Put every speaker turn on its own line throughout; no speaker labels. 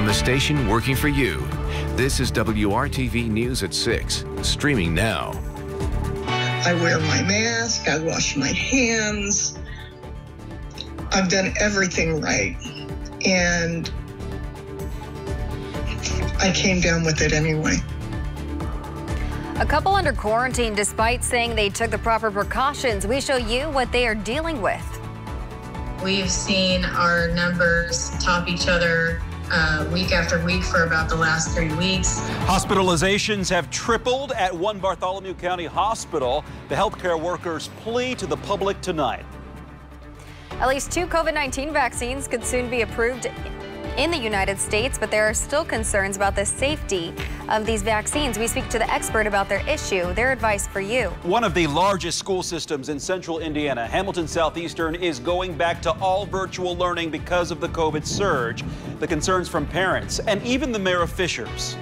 from the station working for you. This is WRTV News at 6, streaming now.
I wear my mask, I wash my hands. I've done everything right. And I came down with it anyway.
A couple under quarantine despite saying they took the proper precautions. We show you what they are dealing with.
We've seen our numbers top each other uh, week after week for about the last three weeks.
Hospitalizations have tripled at one Bartholomew County hospital. The healthcare workers plea to the public tonight.
At least two COVID 19 vaccines could soon be approved in the United States, but there are still concerns about the safety of these vaccines. We speak to the expert about their issue, their advice for you.
One of the largest school systems in central Indiana, Hamilton Southeastern, is going back to all virtual learning because of the COVID surge. The concerns from parents and even the mayor of Fishers.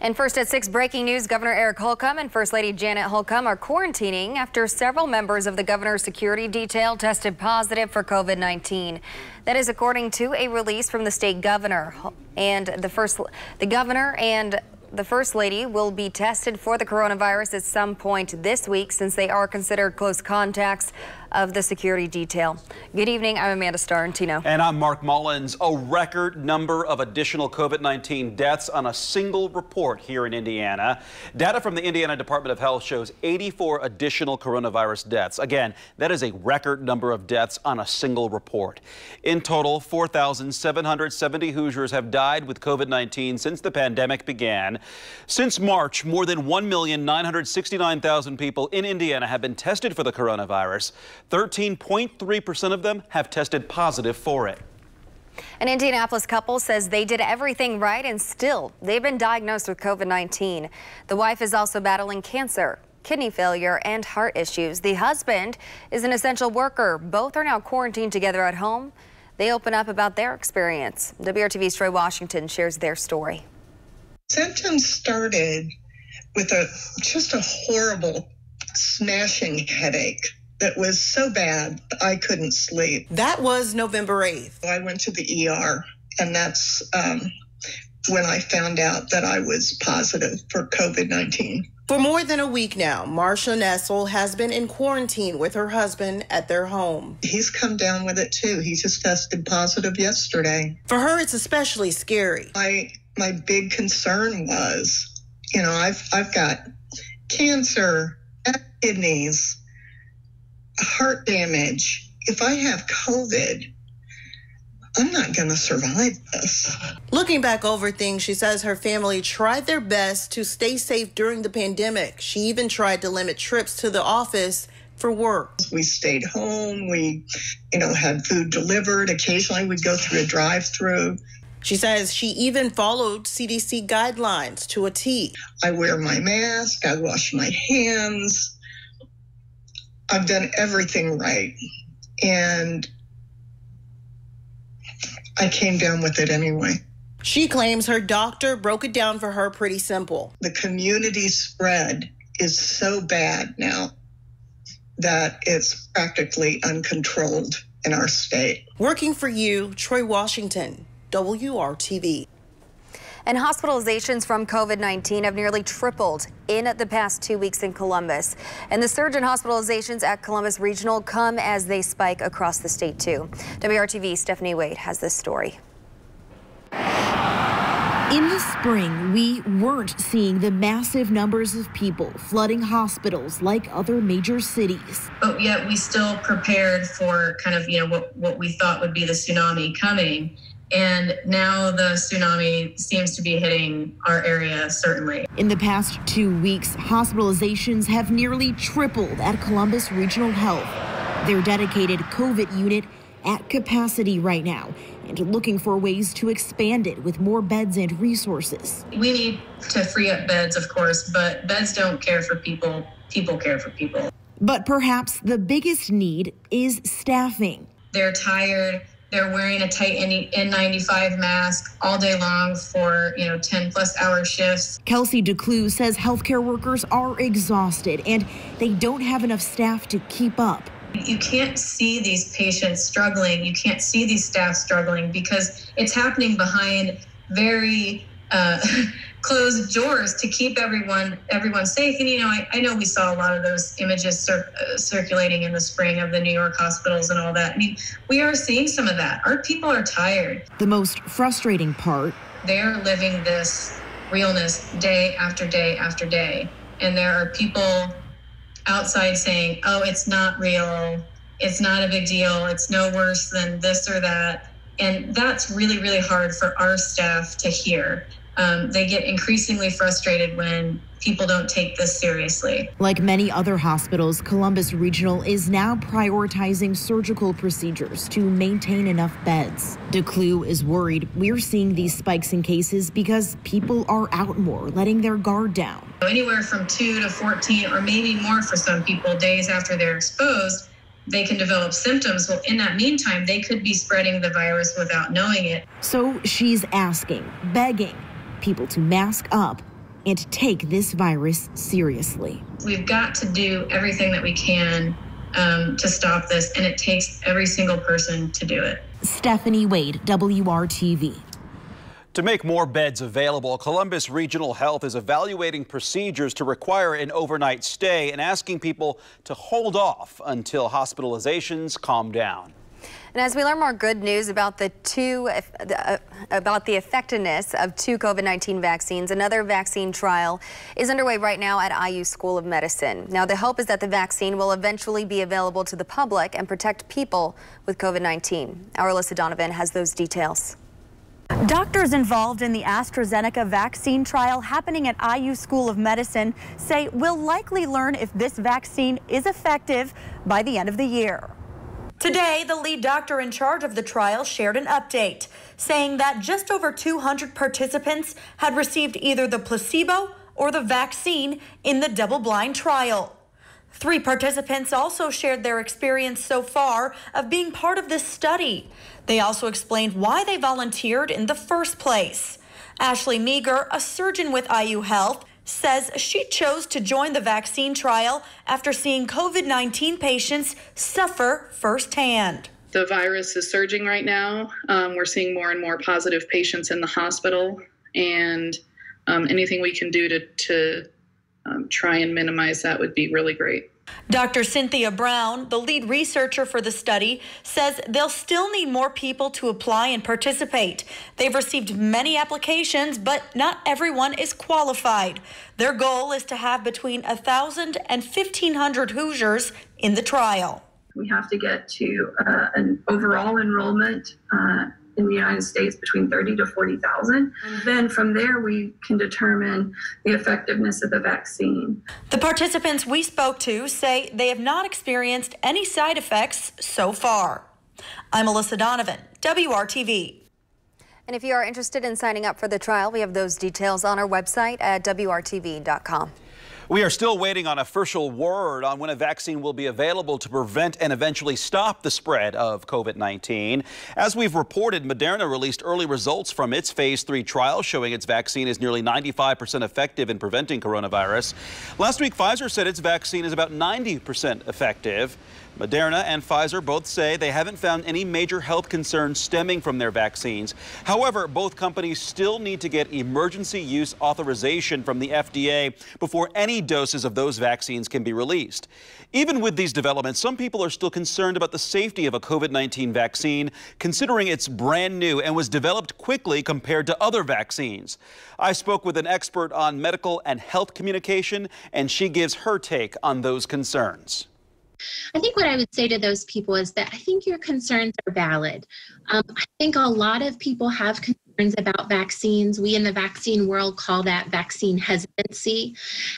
And first at 6 breaking news, Governor Eric Holcomb and First Lady Janet Holcomb are quarantining after several members of the governor's security detail tested positive for COVID-19. That is according to a release from the state governor and the first the governor and the First Lady will be tested for the coronavirus at some point this week since they are considered close contacts of the security detail. Good evening. I'm Amanda Starrantino.
And I'm Mark Mullins. A record number of additional COVID-19 deaths on a single report here in Indiana. Data from the Indiana Department of Health shows 84 additional coronavirus deaths. Again, that is a record number of deaths on a single report. In total, 4,770 Hoosiers have died with COVID-19 since the pandemic began. Since March, more than 1,969,000 people in Indiana have been tested for the coronavirus. 13.3% of them have tested positive for it.
An Indianapolis couple says they did everything right and still they've been diagnosed with COVID-19. The wife is also battling cancer kidney failure and heart issues. The husband is an essential worker. Both are now quarantined together at home. They open up about their experience. WRTV's Troy Washington shares their story.
Symptoms started with a just a horrible smashing headache that was so bad I couldn't sleep.
That was November 8th.
I went to the ER, and that's um, when I found out that I was positive for COVID 19.
For more than a week now, Marsha Nessel has been in quarantine with her husband at their home.
He's come down with it too. He just tested positive yesterday.
For her, it's especially scary.
My my big concern was, you know, I've I've got cancer, kidneys, heart damage. If I have COVID, I'm not going to survive this.
Looking back over things, she says her family tried their best to stay safe during the pandemic. She even tried to limit trips to the office for work.
We stayed home. We, you know, had food delivered. Occasionally we'd go through a drive through.
She says she even followed CDC guidelines to a T.
I wear my mask, I wash my hands. I've done everything right. And I came down with it anyway.
She claims her doctor broke it down for her pretty simple.
The community spread is so bad now that it's practically uncontrolled in our state.
Working for you, Troy Washington, WRTV.
And hospitalizations from COVID-19 have nearly tripled in the past two weeks in Columbus. And the surge in hospitalizations at Columbus Regional come as they spike across the state too. WRTV Stephanie Wade has this story.
In the spring, we weren't seeing the massive numbers of people flooding hospitals like other major cities.
But yet we still prepared for kind of, you know, what, what we thought would be the tsunami coming. And now the tsunami seems to be hitting our area, certainly.
In the past two weeks, hospitalizations have nearly tripled at Columbus Regional Health. Their dedicated COVID unit at capacity right now and looking for ways to expand it with more beds and resources.
We need to free up beds, of course, but beds don't care for people, people care for people.
But perhaps the biggest need is staffing.
They're tired they're wearing a tight N95 mask all day long for, you know, 10 plus hour shifts.
Kelsey DeClue says healthcare workers are exhausted and they don't have enough staff to keep up.
You can't see these patients struggling. You can't see these staff struggling because it's happening behind very uh, closed doors to keep everyone everyone safe. And you know, I, I know we saw a lot of those images cir- uh, circulating in the spring of the New York hospitals and all that. I mean, we are seeing some of that. Our people are tired.
The most frustrating part
they're living this realness day after day after day. And there are people outside saying, oh, it's not real. It's not a big deal. It's no worse than this or that. And that's really, really hard for our staff to hear um, they get increasingly frustrated when people don't take this seriously.
Like many other hospitals, Columbus Regional is now prioritizing surgical procedures to maintain enough beds. Declue is worried we're seeing these spikes in cases because people are out more, letting their guard down.
Anywhere from 2 to 14, or maybe more for some people, days after they're exposed, they can develop symptoms. Well, in that meantime, they could be spreading the virus without knowing it.
So she's asking, begging, people to mask up and take this virus seriously.
We've got to do everything that we can um, to stop this, and it takes every single person to do it.
Stephanie Wade, WRTV.
To make more beds available, Columbus Regional Health is evaluating procedures to require an overnight stay and asking people to hold off until hospitalizations calm down.
And as we learn more good news about the two uh, about the effectiveness of two COVID-19 vaccines, another vaccine trial is underway right now at IU School of Medicine. Now, the hope is that the vaccine will eventually be available to the public and protect people with COVID-19. Our Alyssa Donovan has those details.
Doctors involved in the AstraZeneca vaccine trial happening at IU School of Medicine say we'll likely learn if this vaccine is effective by the end of the year. Today, the lead doctor in charge of the trial shared an update, saying that just over 200 participants had received either the placebo or the vaccine in the double blind trial. Three participants also shared their experience so far of being part of this study. They also explained why they volunteered in the first place. Ashley Meager, a surgeon with IU Health, says she chose to join the vaccine trial after seeing COVID 19 patients suffer firsthand.
The virus is surging right now. Um, we're seeing more and more positive patients in the hospital, and um, anything we can do to, to um, try and minimize that would be really great.
Dr. Cynthia Brown, the lead researcher for the study, says they'll still need more people to apply and participate. They've received many applications, but not everyone is qualified. Their goal is to have between 1,000 and 1,500 Hoosiers in the trial.
We have to get to uh, an overall enrollment uh, in the United States between 30 to 40,000. And then from there, we can determine the effectiveness of the vaccine.
The participants we spoke to say they have not experienced any side effects so far. I'm Alyssa Donovan, WRTV.
And if you are interested in signing up for the trial, we have those details on our website at WRTV.com.
We are still waiting on official word on when a vaccine will be available to prevent and eventually stop the spread of COVID-19. As we've reported, Moderna released early results from its phase three trial showing its vaccine is nearly 95% effective in preventing coronavirus. Last week, Pfizer said its vaccine is about 90% effective. Moderna and Pfizer both say they haven't found any major health concerns stemming from their vaccines. However, both companies still need to get emergency use authorization from the FDA before any doses of those vaccines can be released. Even with these developments, some people are still concerned about the safety of a COVID-19 vaccine, considering it's brand new and was developed quickly compared to other vaccines. I spoke with an expert on medical and health communication, and she gives her take on those concerns.
I think what I would say to those people is that I think your concerns are valid. Um, I think a lot of people have concerns about vaccines. We in the vaccine world call that vaccine hesitancy.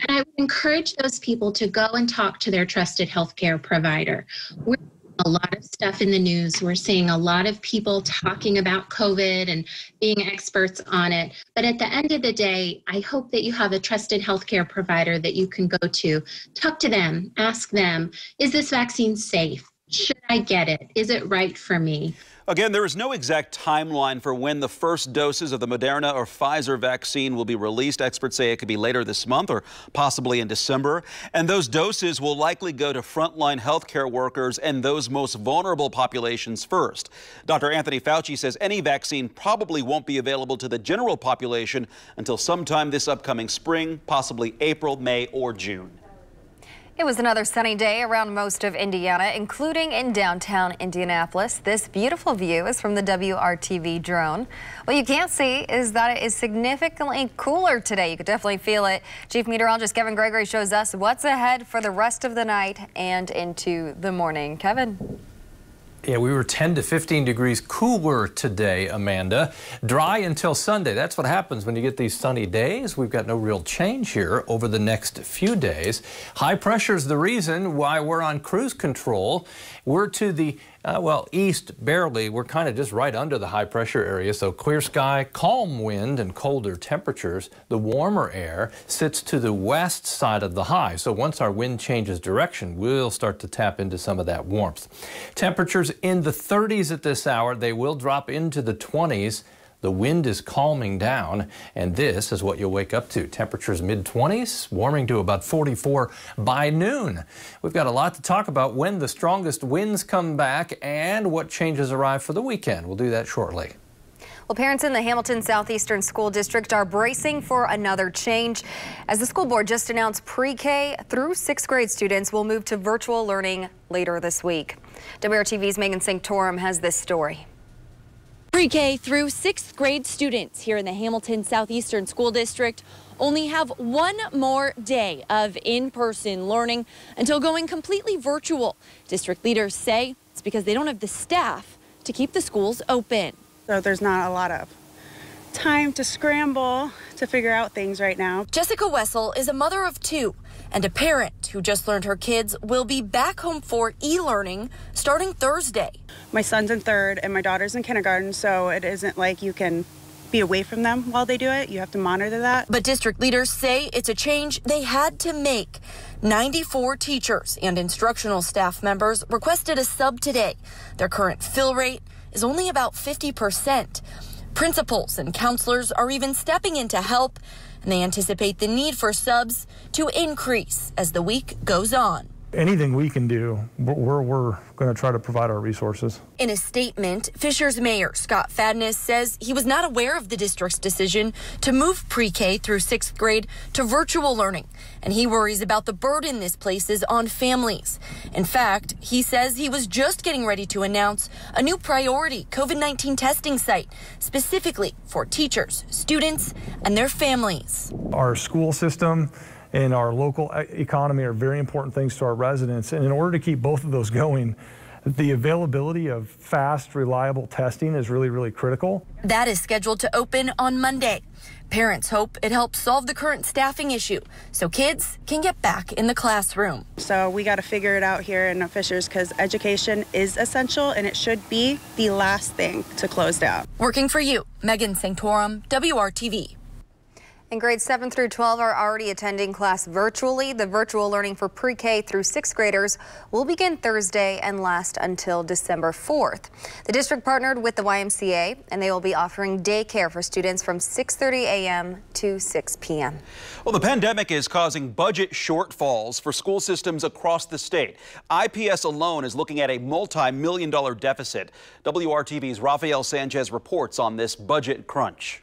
And I would encourage those people to go and talk to their trusted healthcare provider. We're a lot of stuff in the news. We're seeing a lot of people talking about COVID and being experts on it. But at the end of the day, I hope that you have a trusted healthcare provider that you can go to, talk to them, ask them, is this vaccine safe? Should I get it. Is it right for me?
Again, there is no exact timeline for when the first doses of the Moderna or Pfizer vaccine will be released. Experts say it could be later this month or possibly in December. And those doses will likely go to frontline healthcare workers and those most vulnerable populations first. Dr. Anthony Fauci says any vaccine probably won't be available to the general population until sometime this upcoming spring, possibly April, May, or June.
It was another sunny day around most of Indiana, including in downtown Indianapolis. This beautiful view is from the WRTV drone. What you can't see is that it is significantly cooler today. You could definitely feel it. Chief Meteorologist Kevin Gregory shows us what's ahead for the rest of the night and into the morning. Kevin.
Yeah, we were 10 to 15 degrees cooler today, Amanda. Dry until Sunday. That's what happens when you get these sunny days. We've got no real change here over the next few days. High pressure is the reason why we're on cruise control. We're to the uh, well, east barely. We're kind of just right under the high pressure area, so clear sky, calm wind, and colder temperatures. The warmer air sits to the west side of the high, so once our wind changes direction, we'll start to tap into some of that warmth. Temperatures in the 30s at this hour. They will drop into the 20s. The wind is calming down, and this is what you'll wake up to. Temperatures mid 20s, warming to about 44 by noon. We've got a lot to talk about when the strongest winds come back and what changes arrive for the weekend. We'll do that shortly.
Well, parents in the Hamilton Southeastern School District are bracing for another change as the school board just announced pre-K through sixth grade students will move to virtual learning later this week. WRTV's Megan Sanctorum has this story.
Pre-K through sixth grade students here in the Hamilton Southeastern School District only have one more day of in-person learning until going completely virtual. District leaders say it's because they don't have the staff to keep the schools open.
So there's not a lot of time to scramble to figure out things right now.
Jessica Wessel is a mother of two and a parent who just learned her kids will be back home for e-learning starting Thursday.
My son's in third and my daughter's in kindergarten, so it isn't like you can be away from them while they do it. You have to monitor that.
But district leaders say it's a change they had to make. 94 teachers and instructional staff members requested a sub today. Their current fill rate is only about 50%. Principals and counselors are even stepping in to help and they anticipate the need for subs to increase as the week goes on.
Anything we can do, we're, we're going to try to provide our resources.
In a statement, Fishers Mayor Scott Fadness says he was not aware of the district's decision to move pre K through sixth grade to virtual learning, and he worries about the burden this places on families. In fact, he says he was just getting ready to announce a new priority COVID 19 testing site specifically for teachers, students, and their families.
Our school system and our local economy are very important things to our residents. And in order to keep both of those going, the availability of fast, reliable testing is really, really critical.
That is scheduled to open on Monday. Parents hope it helps solve the current staffing issue so kids can get back in the classroom.
So we got to figure it out here in Fishers because education is essential and it should be the last thing to close down.
Working for you, Megan Sanctorum, WRTV.
And grades 7 through 12 are already attending class virtually. The virtual learning for pre-K through 6th graders will begin Thursday and last until December 4th. The district partnered with the YMCA and they will be offering daycare for students from 6.30 a.m. to 6 p.m.
Well, the pandemic is causing budget shortfalls for school systems across the state. IPS alone is looking at a multi-million dollar deficit. WRTV's Rafael Sanchez reports on this budget crunch.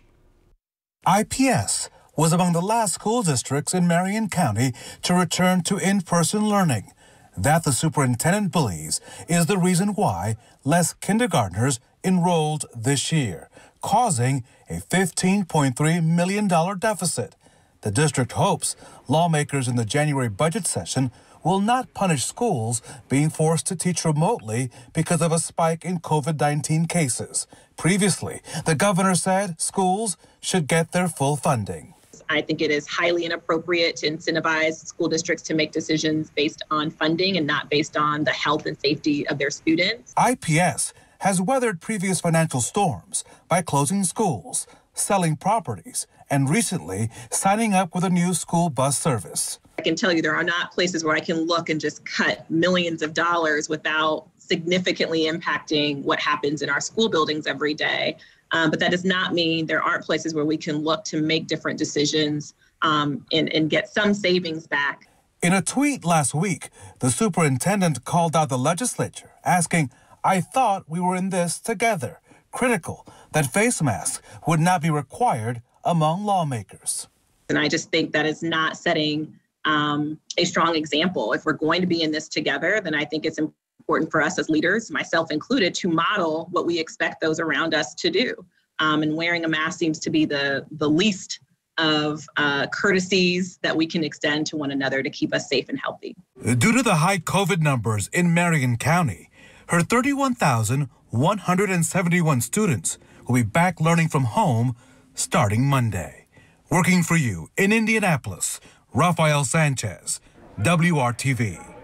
IPS was among the last school districts in Marion County to return to in person learning. That, the superintendent believes, is the reason why less kindergartners enrolled this year, causing a $15.3 million deficit. The district hopes lawmakers in the January budget session will not punish schools being forced to teach remotely because of a spike in COVID 19 cases. Previously, the governor said schools should get their full funding.
I think it is highly inappropriate to incentivize school districts to make decisions based on funding and not based on the health and safety of their students.
IPS has weathered previous financial storms by closing schools, selling properties, and recently signing up with a new school bus service.
I can tell you there are not places where I can look and just cut millions of dollars without significantly impacting what happens in our school buildings every day. Um, but that does not mean there aren't places where we can look to make different decisions um, and, and get some savings back.
In a tweet last week, the superintendent called out the legislature, asking, I thought we were in this together, critical that face masks would not be required among lawmakers.
And I just think that is not setting um, a strong example. If we're going to be in this together, then I think it's important for us as leaders, myself included, to model what we expect those around us to do. Um, and wearing a mask seems to be the the least of uh, courtesies that we can extend to one another to keep us safe and healthy.
Due to the high COVID numbers in Marion County, her 31,171 students will be back learning from home starting Monday. Working for you in Indianapolis, Rafael Sanchez, WRTV.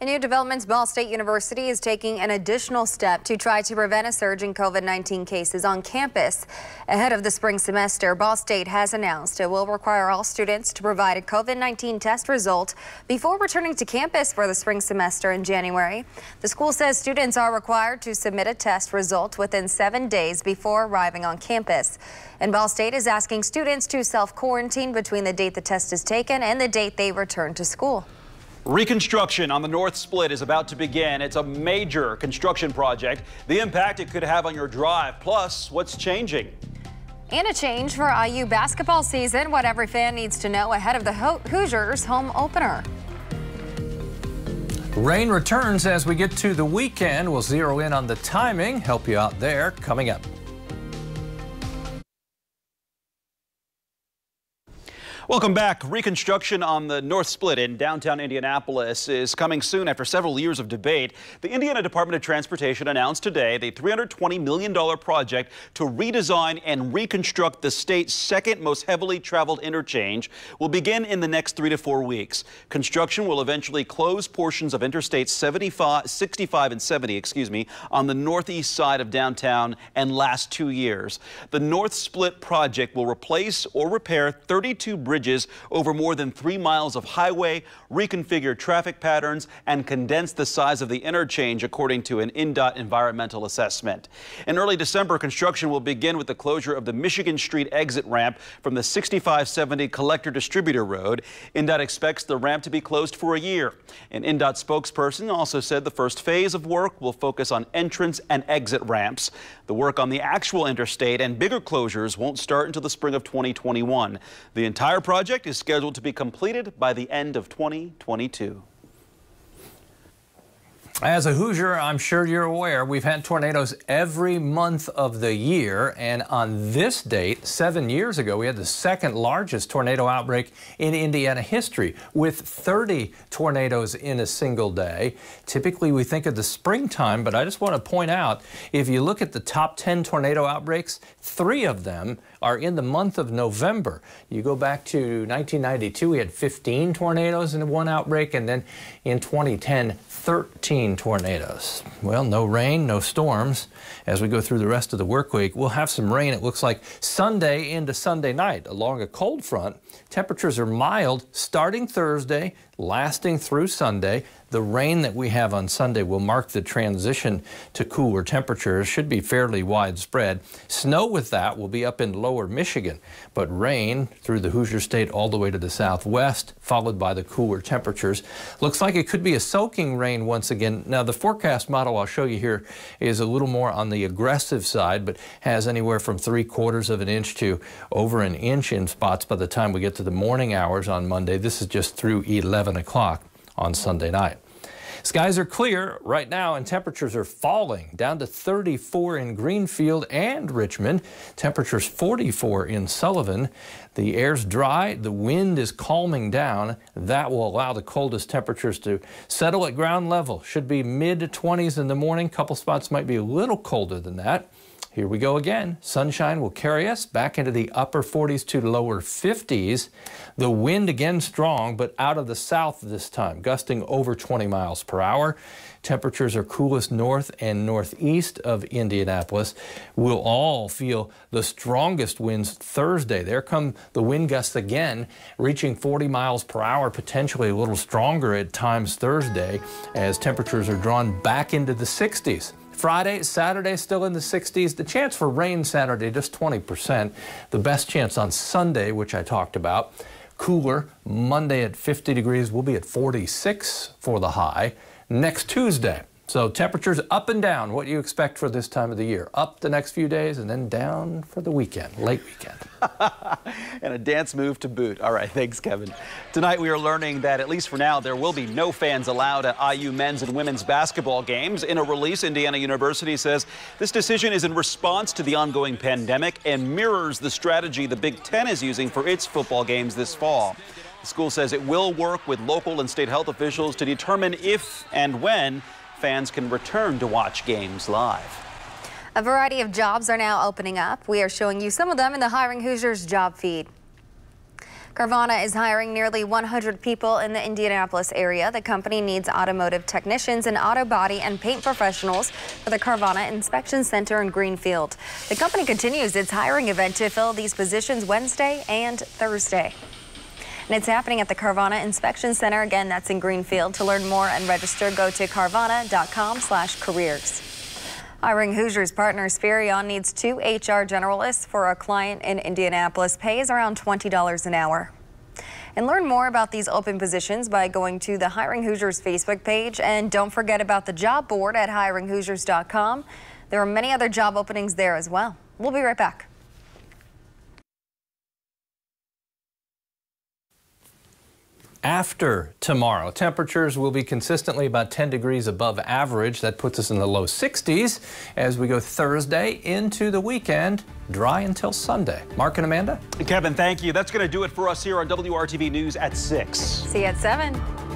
In new developments, Ball State University is taking an additional step to try to prevent a surge in COVID-19 cases on campus. Ahead of the spring semester, Ball State has announced it will require all students to provide a COVID-19 test result before returning to campus for the spring semester in January. The school says students are required to submit a test result within seven days before arriving on campus. And Ball State is asking students to self-quarantine between the date the test is taken and the date they return to school.
Reconstruction on the North Split is about to begin. It's a major construction project. The impact it could have on your drive, plus what's changing.
And a change for IU basketball season, what every fan needs to know ahead of the Ho Hoosiers home opener.
Rain returns as we get to the weekend. We'll zero in on the timing, help you out there coming up.
Welcome back. Reconstruction on the North Split in downtown Indianapolis is coming soon after several years of debate. The Indiana Department of Transportation announced today the $320 million project to redesign and reconstruct the state's second most heavily traveled interchange will begin in the next three to four weeks. Construction will eventually close portions of Interstate 75, 65 and 70, excuse me, on the northeast side of downtown and last two years. The North Split project will replace or repair 32 bridges bridges over more than three miles of highway, reconfigure traffic patterns, and condense the size of the interchange, according to an INDOT environmental assessment. In early December, construction will begin with the closure of the Michigan Street exit ramp from the 6570 Collector Distributor Road. INDOT expects the ramp to be closed for a year. An INDOT spokesperson also said the first phase of work will focus on entrance and exit ramps. The work on the actual interstate and bigger closures won't start until the spring of 2021. The entire project is scheduled to be completed by the end of 2022.
As a Hoosier, I'm sure you're aware, we've had tornadoes every month of the year. And on this date, seven years ago, we had the second largest tornado outbreak in Indiana history with 30 tornadoes in a single day. Typically, we think of the springtime, but I just want to point out if you look at the top 10 tornado outbreaks, three of them are in the month of November. You go back to 1992, we had 15 tornadoes in one outbreak, and then in 2010, 13 tornadoes. Well, no rain, no storms. As we go through the rest of the work week, we'll have some rain. It looks like Sunday into Sunday night along a cold front. Temperatures are mild starting Thursday, lasting through Sunday. The rain that we have on Sunday will mark the transition to cooler temperatures, should be fairly widespread. Snow with that will be up in lower Michigan, but rain through the Hoosier State all the way to the southwest, followed by the cooler temperatures. Looks like it could be a soaking rain once again. Now, the forecast model I'll show you here is a little more on the aggressive side, but has anywhere from three quarters of an inch to over an inch in spots by the time we get to the morning hours on Monday. This is just through 11 o'clock on Sunday night. Skies are clear right now and temperatures are falling down to 34 in Greenfield and Richmond. Temperatures 44 in Sullivan. The air's dry, the wind is calming down. That will allow the coldest temperatures to settle at ground level. Should be mid 20s in the morning. Couple spots might be a little colder than that. Here we go again. Sunshine will carry us back into the upper 40s to lower 50s. The wind again strong, but out of the south this time, gusting over 20 miles per hour. Temperatures are coolest north and northeast of Indianapolis. We'll all feel the strongest winds Thursday. There come the wind gusts again, reaching 40 miles per hour, potentially a little stronger at times Thursday, as temperatures are drawn back into the 60s. Friday, Saturday, still in the 60s. The chance for rain Saturday, just 20%. The best chance on Sunday, which I talked about. Cooler, Monday at 50 degrees. We'll be at 46 for the high. Next Tuesday, so temperatures up and down, what you expect for this time of the year. Up the next few days and then down for the weekend, late weekend.
and a dance move to boot. All right, thanks, Kevin. Tonight we are learning that, at least for now, there will be no fans allowed at IU men's and women's basketball games. In a release, Indiana University says this decision is in response to the ongoing pandemic and mirrors the strategy the Big Ten is using for its football games this fall. The school says it will work with local and state health officials to determine if and when fans can return to watch games live.
A variety of jobs are now opening up. We are showing you some of them in the Hiring Hoosiers job feed. Carvana is hiring nearly 100 people in the Indianapolis area. The company needs automotive technicians and auto body and paint professionals for the Carvana Inspection Center in Greenfield. The company continues its hiring event to fill these positions Wednesday and Thursday. And it's happening at the Carvana Inspection Center. Again, that's in Greenfield. To learn more and register, go to carvana.com slash careers. Hiring Hoosiers partner Spherion needs two HR generalists for a client in Indianapolis. Pay is around $20 an hour. And learn more about these open positions by going to the Hiring Hoosiers Facebook page. And don't forget about the job board at hiringhoosiers.com. There are many other job openings there as well. We'll be right back.
After tomorrow. Temperatures will be consistently about 10 degrees above average. That puts us in the low 60s as we go Thursday into the weekend. Dry until Sunday. Mark and Amanda?
Kevin, thank you. That's going to do it for us here on WRTV News at 6.
See you at 7.